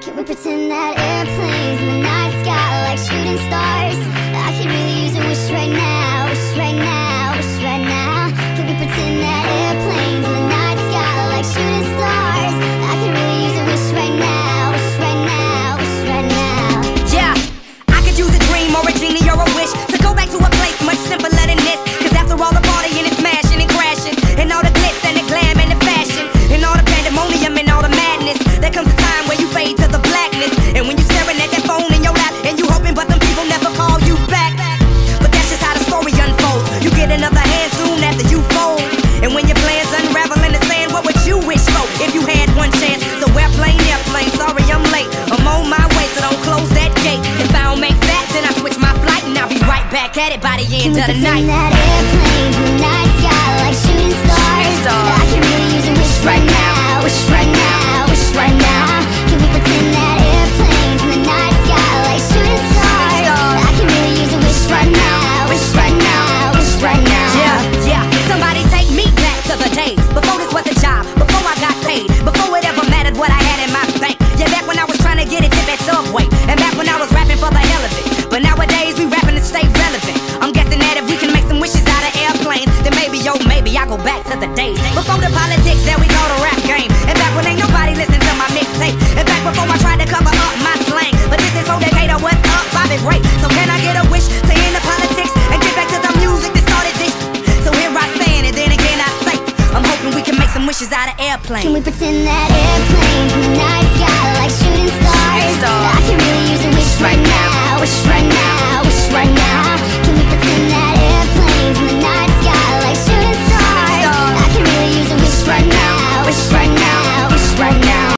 Can we pretend that airplanes Get it by the end of the night. In that airplane, the night sky like shooting stars. yo, maybe I go back to the days. Before the politics, there we go, the rap game. And back when ain't nobody listen to my mixtape. And back before I tried to cover up my slang. But this is so they what's up, I've been raped. So can I get a wish to end the politics and get back to the music that started this? So here I stand, and then again I say, I'm hoping we can make some wishes out of airplane. Can we pretend that airplane?